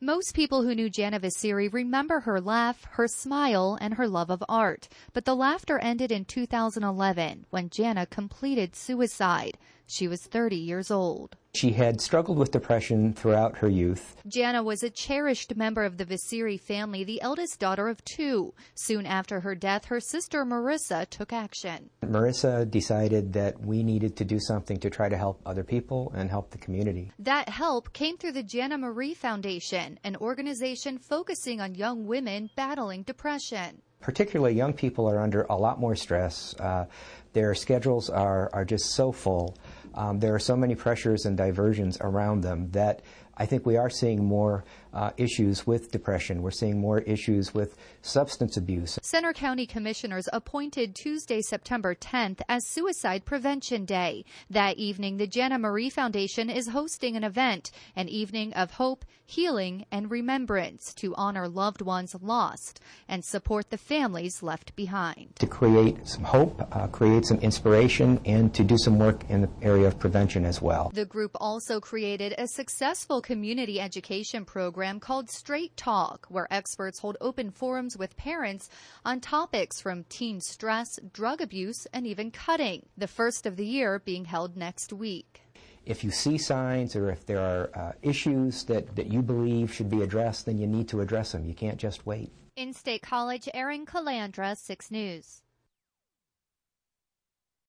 Most people who knew Jana Vicere remember her laugh, her smile, and her love of art. But the laughter ended in 2011 when Jana completed suicide. She was 30 years old. She had struggled with depression throughout her youth. Jana was a cherished member of the Vicere family, the eldest daughter of two. Soon after her death, her sister Marissa took action. Marissa decided that we needed to do something to try to help other people and help the community. That help came through the Jana Marie Foundation, an organization focusing on young women battling depression. Particularly young people are under a lot more stress. Uh, their schedules are, are just so full. Um, there are so many pressures and diversions around them that I think we are seeing more uh, issues with depression. We're seeing more issues with substance abuse. Centre County Commissioners appointed Tuesday, September 10th as Suicide Prevention Day. That evening, the Jana Marie Foundation is hosting an event, an evening of hope, healing, and remembrance to honor loved ones lost and support the families left behind. To create some hope, uh, create some inspiration, and to do some work in the area of prevention as well. The group also created a successful community education program called Straight Talk, where experts hold open forums with parents on topics from teen stress, drug abuse, and even cutting. The first of the year being held next week. If you see signs or if there are uh, issues that, that you believe should be addressed, then you need to address them. You can't just wait. In State College, Erin Calandra, 6 News.